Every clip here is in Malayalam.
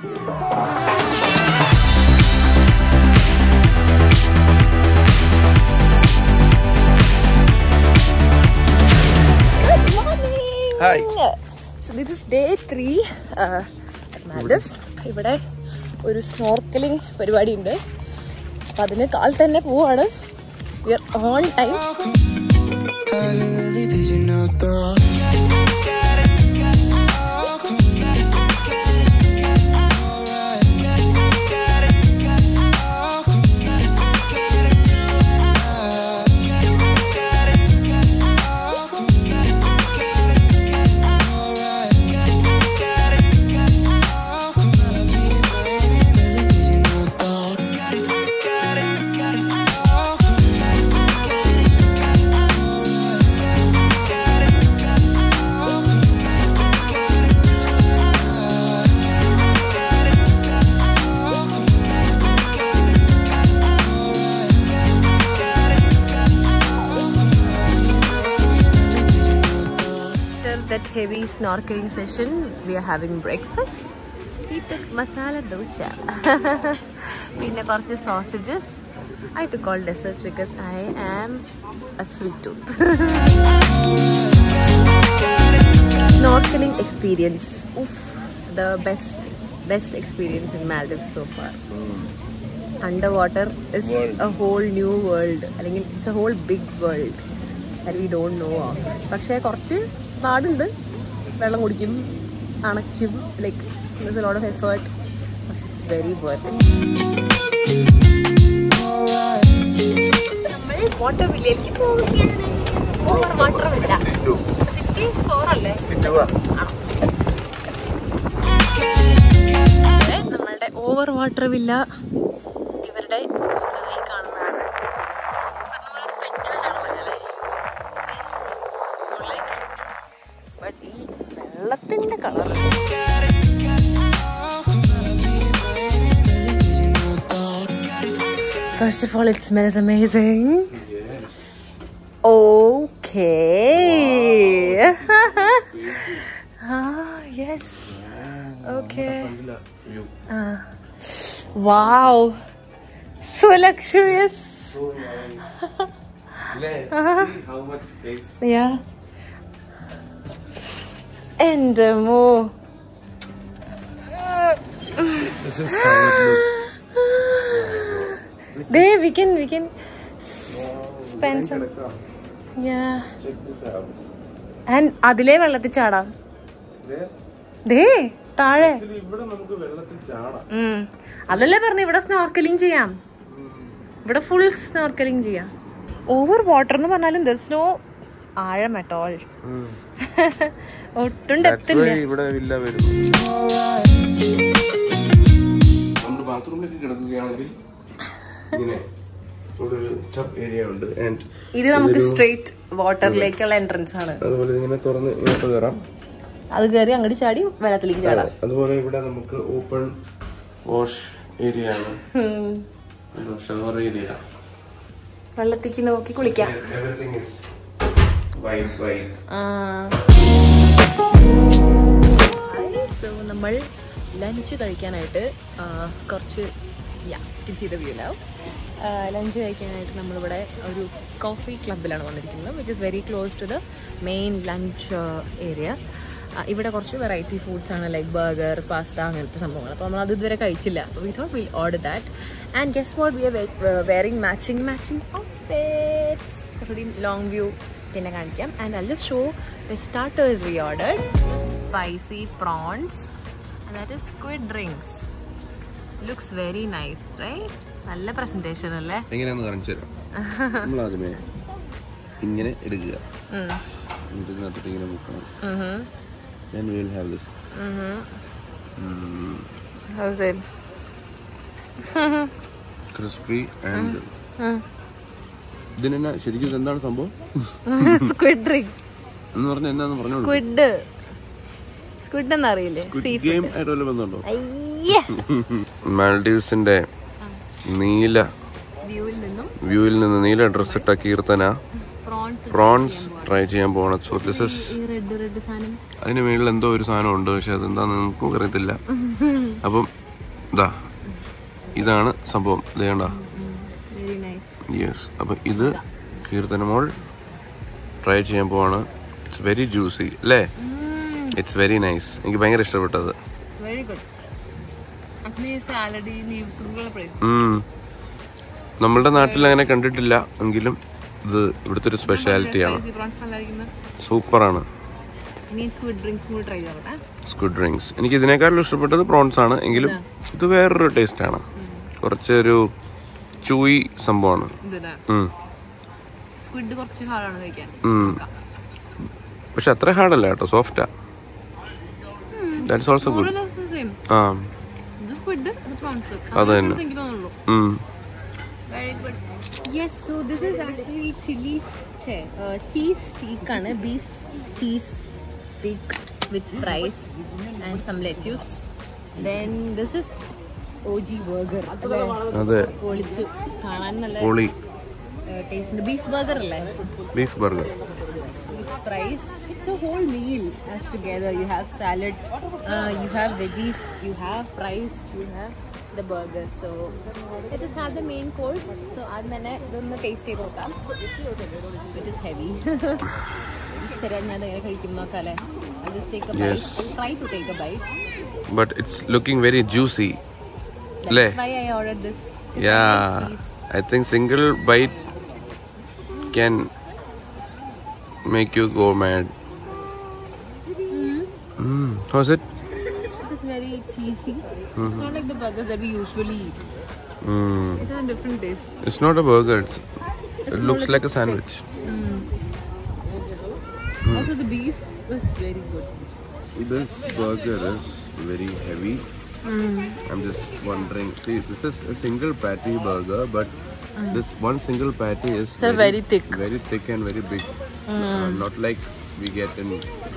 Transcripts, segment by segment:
Hi so this is day at Maldives. ഇവിടെ ഒരു സ്നോർക്കലിംഗ് പരിപാടി ഉണ്ട് അപ്പൊ അതിന് കാൽ തന്നെ പോവാണ് on time that heavy snorkeling session, we are having breakfast. We took masala dosha. പിന്നെ കുറച്ച് sausages. I took all desserts because I am a sweet tooth. Snorkeling experience. Oof, the best, best experience in Maldives so far. Underwater is a whole new world. അല്ലെങ്കിൽ it's a whole big world. that we don't know of. പക്ഷേ കുറച്ച് പാടുണ്ട് വെള്ളം കുടിക്കും അണയ്ക്കും like lot of effort it's very important water over water നമ്മളുടെ over water villa First of all, it smells amazing. Yes. Okay. Wow, ah, yes. okay. Uh, wow. So luxurious. So nice. Uh-huh. see how much space. Yeah. And uh, more. This is how it looks. They we can we can spend some yeah and അതിലേ വെള്ളത്തിൽ ചാടാം ദേ താഴെ അതല്ലേ പറഞ്ഞു ഇവിടെ സ്നോർക്കലിംഗ് ചെയ്യാം ഇവിടെ ഫുൾ സ്നോർക്കലിംഗ് ചെയ്യാം ഓവർ വാട്ടർ എന്ന് പറഞ്ഞാലും ദർസ് നോ ആഴം എട്ടോൾ ഒട്ടും ഡെപ്തില്ല ഇവിടെ വില്ല വരും ബാത്റൂമിലേക്ക് കിടക്കുകയാണെങ്കിൽ ഇങ്ങനെ ഇത് നമുക്ക് സ്ട്രെയിറ്റ് വാട്ടറിലേക്കുള്ള എൻട്രൻസ് ആണ് അതുപോലെ ഇങ്ങനെ തുറന്ന് ഇങ്ങോട്ട് കയറാം അത് കയറി അങ്ങോട്ട് ചാടി വെള്ളത്തിലേക്ക് ചാടാം അതുപോലെ ഇവിടെ നമുക്ക് ഓപ്പൺ വാഷ് ഏരിയ ആണ് ഷവർ ഏരിയ വെള്ളത്തേക്ക് നോക്കി കുളിക്കാം everything is white white so നമ്മൾ ലഞ്ച് കഴിക്കാനായിട്ട് കുറച്ച് you can see the view now lunch കഴിക്കാനായിട്ട് നമ്മളിവിടെ ഒരു കോഫി ക്ലബിലാണ് വന്നിരിക്കുന്നത് which is very close to the main lunch area ഇവിടെ കുറച്ച് വെറൈറ്റി ഫുഡ്സ് ആണ് ലൈക്ക് ബർഗർ പാസ്ത അങ്ങനത്തെ സംഭവങ്ങൾ അപ്പോൾ നമ്മൾ അത് ഇതുവരെ കഴിച്ചില്ല we thought will order that and guess what we wearing matching matching long view പിന്നെ കാണിക്കാം ആൻഡ് അല്ല show the starters we order spicy prawns and that is squid drinks looks very nice നല്ല പ്രസന്റേഷൻ അല്ലേ എങ്ങനെയാന്ന് കാണിച്ചു തരാം നമ്മൾ ആദ്യമേ ഇങ്ങനെ എടുക്കുക then we will have this. ശരിക്കും എന്താണ് സംഭവം സ്ക്വിഡ് ഡ്രിങ്ക്സ് എന്ന് സ്ക്വിഡ് മാൽഡീവ്സിന്റെ നീല വ്യൂവിൽ നിന്ന് നീല ഡ്രസ് ഇട്ട കീർത്തന പ്രോൺസ് ട്രൈ ചെയ്യാൻ പോകണം സോ ദിസ് അതിന് മേളിൽ എന്തോ ഒരു സാധനം ഉണ്ട് പക്ഷെ അതെന്താന്ന് നമുക്കും അറിയത്തില്ല അപ്പം ഇതാ ഇതാണ് സംഭവം ഇതേണ്ട യെസ് അപ്പൊ ഇത് കീർത്തന മോൾ ട്രൈ ചെയ്യാൻ പോവാണ് ഇറ്റ്സ് വെരി ജ്യൂസി അല്ലേ ഇറ്റ്സ് വെരി നൈസ് എനിക്ക് ഭയങ്കര ഇഷ്ടപ്പെട്ടത് നമ്മളുടെ നാട്ടിൽ അങ്ങനെ കണ്ടിട്ടില്ല എങ്കിലും ഇത് ഇവിടുത്തെ ഒരു സ്പെഷ്യാലിറ്റിയാണ് സൂപ്പറാണ് സ്ക്വിഡ് ഡ്രിങ്ക്സ് എനിക്ക് ഇതിനേക്കാളും ഇഷ്ടപ്പെട്ടത് പ്രോൺസ് ആണ് എങ്കിലും ഇത് വേറൊരു ടേസ്റ്റ് ആണ് കുറച്ചൊരു ചൂയി സംഭവമാണ് പക്ഷെ അത്ര ഹാർഡല്ല കേട്ടോ സോഫ്റ്റാ ദാറ്റ്സ് ഓൾസോ ഗുഡ് ആ അത് തന്നെ yes so is actually chilli cheese steak ആണ് beef cheese steak with and some lettuce അതെ കാണാൻ നല്ല ബീഫ് ബർഗർ അല്ലേ beef burger with fries. It's a whole meal as together. You have salad, uh, you have veggies, you have fries, you have the burger. So let us have the main course. So ആദ്യം തന്നെ ഇതൊന്ന് ടേസ്റ്റ് ചെയ്ത് നോക്കാം ഇറ്റ് ഇസ് ഹെവി ശരി ഞാൻ എങ്ങനെ കഴിക്കും നോക്കാല്ലേ I just take a Yes. Bite try to take a bite but it's looking very juicy അല്ലേ That's why I ordered this. Yeah I think single bite make you go mad. Hmm. Mm. How's it? It is very cheesy. Mm -hmm. It's not like the burger that we usually eat. Mm. It's a different dish. It's not a burger. It's, it's it looks like, like a sandwich. Hmm. Also, the beef was very good. This burger is very heavy. Hmm. I'm just wondering. See, this is a single patty burger, but Mm. This one single patty is very, very, thick, very thick and very big. Mm. Uh, not like we get in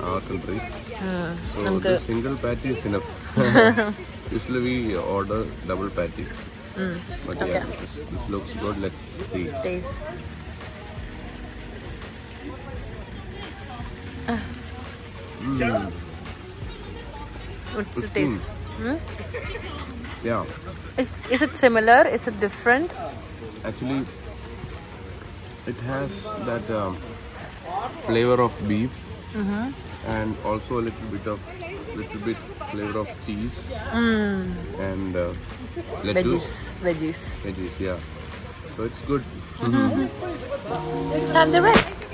our country. Mm. So Namke... the single patty is enough. Usually we order double patty. Mm. But okay. yeah, this, this looks good. Let's see. Taste. Mm. What's it's the taste? Hmm? Yeah. Is, is it similar? Is it different? actually, it has that um, flavor of beef and also a little bit of little bit flavor of cheese and uh, lettuce, Veggies. Veggies. veggies. Yeah, so it's good. Let's have the rest.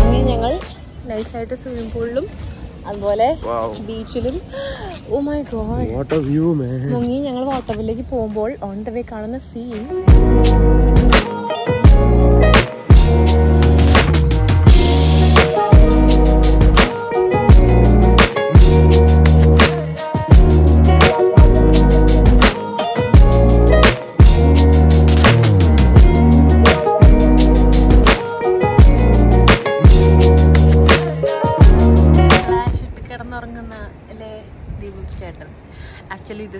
അങ്ങനെ ഞങ്ങൾ നൈസായിട്ട് സ്വിമ്മിംഗ് പൂളിലും അതുപോലെ ബീച്ചിലും ഓ മൈ ഗോഡ് മുങ്ങി ഞങ്ങൾ വാട്ടർവില്ലേക്ക് പോകുമ്പോൾ ഓൺ ദ വേ കാണുന്ന scene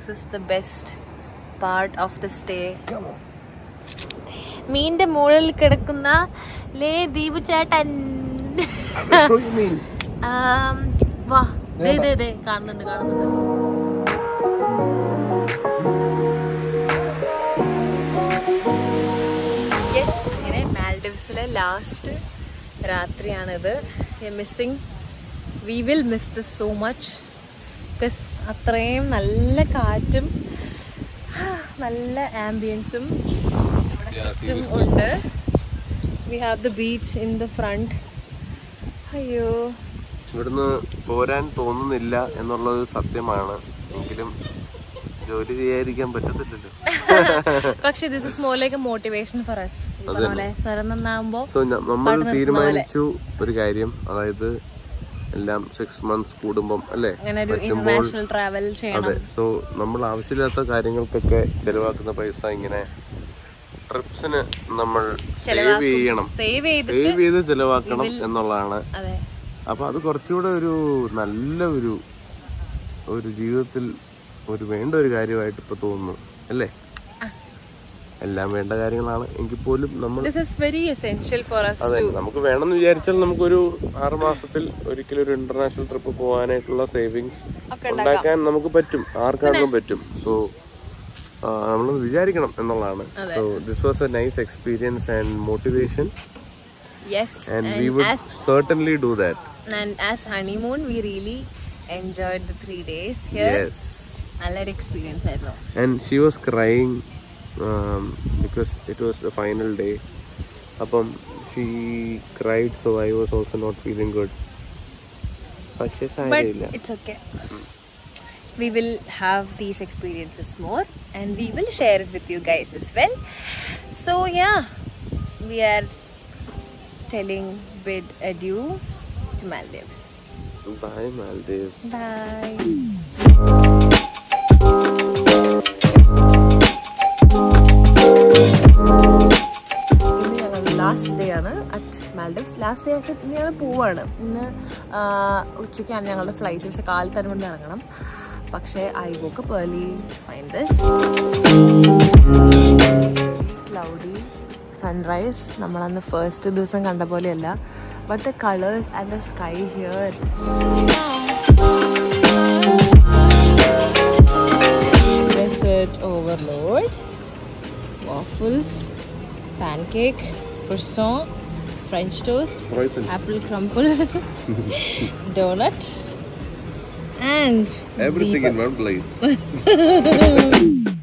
this is the best part of the stay മീൻ്റെ മുകളിൽ കിടക്കുന്ന ലേ ദീപു ചേട്ടൻ കാണുന്നുണ്ട് കാണുന്നുണ്ട് മാൽഡീവ്സിലെ last രാത്രിയാണിത് missing we will miss this so much because അത്രയും നല്ല കാറ്റും നല്ല ആംബിയൻസും ചുറ്റും ഉണ്ട് we have the beach in the front അയ്യോ ഇവിടുന്ന് പോരാൻ തോന്നുന്നില്ല എന്നുള്ളത് സത്യമാണ് എങ്കിലും ജോലി ചെയ്യാതിരിക്കാൻ പറ്റത്തില്ലല്ലോ പക്ഷെ this is more like motivation for us so നമ്മൾ തീരുമാനിച്ചു ഒരു കാര്യം അതായത് എല്ലാം സിക്സ് മന്ത്സ് കൂടുമ്പം അല്ലേ അതെ സോ നമ്മൾ ആവശ്യമില്ലാത്ത കാര്യങ്ങൾക്കൊക്കെ ചെലവാക്കുന്ന പൈസ ഇങ്ങനെ ട്രിപ്സിന് നമ്മൾ സേവ് ചെയ്യണം സേവ് ചെയ്ത് ചെലവാക്കണം എന്നുള്ളതാണ് അപ്പൊ അത് കുറച്ചുകൂടെ ഒരു നല്ല ഒരു ഒരു ജീവിതത്തിൽ ഒരു വേണ്ട ഒരു കാര്യമായിട്ട് ഇപ്പൊ തോന്നുന്നു അല്ലേ എല്ലാം വേണ്ട കാര്യങ്ങളാണ് എങ്കിൽ പോലും നമ്മൾ അതെ നമുക്ക് വേണമെന്ന് വിചാരിച്ചാൽ നമുക്കൊരു ആറ് മാസത്തിൽ ഒരിക്കലും ഒരു ഇന്റർനാഷണൽ ട്രിപ്പ് പോകാനായിട്ടുള്ള സേവിങ്സ് ഉണ്ടാക്കാൻ നമുക്ക് പറ്റും ആർക്കാർക്കും പറ്റും സോ നമ്മൾ വിചാരിക്കണം എന്നുള്ളതാണ് so this was a nice experience and motivation and we would certainly do that and as honeymoon we really enjoyed here നല്ലൊരു എക്സ്പീരിയൻസ് ആയിരുന്നു and she was crying um, because it was the final day അപ്പം she cried so I was also not feeling good പക്ഷേ But സാരമില്ല it's okay. We will have these experiences more and we will share it with you guys as well. So, yeah, we are telling bid adieu to Maldives. Bye Maldives Bye. Maldives last day ആയിട്ട് ഇന്ന് ഞങ്ങൾ പോവാണ് ഇന്ന് ഉച്ചയ്ക്കാണ് ഞങ്ങളുടെ ഫ്ലൈറ്റ് പക്ഷെ കാലിൽ തന്നെ കൊണ്ട് ഇറങ്ങണം പക്ഷേ I woke up early fine this cloudy sunrise നമ്മളന്ന് ഫസ്റ്റ് ദിവസം കണ്ട പോലെയല്ല but the colours and the sky here overload waffles pancake പുഷോ French toast, apple crumble, donut, and everything in one plate.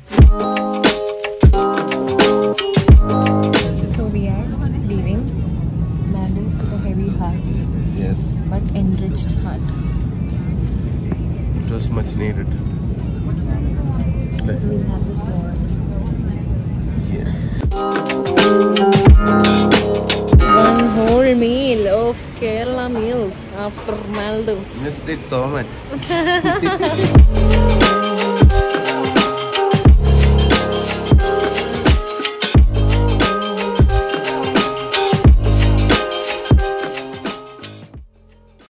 enriched heart. It was much needed. we have this more. Kerala meals after Maldives. Missed it so much.